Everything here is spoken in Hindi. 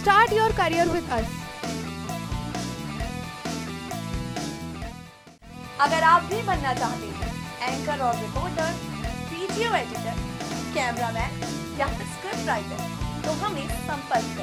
Start your career with us. अगर आप भी बनना चाहते हैं एंकर और रिपोर्टर वीडियो एडिटर कैमरामैन या स्क्रिप्ट राइटर तो हमें संपर्क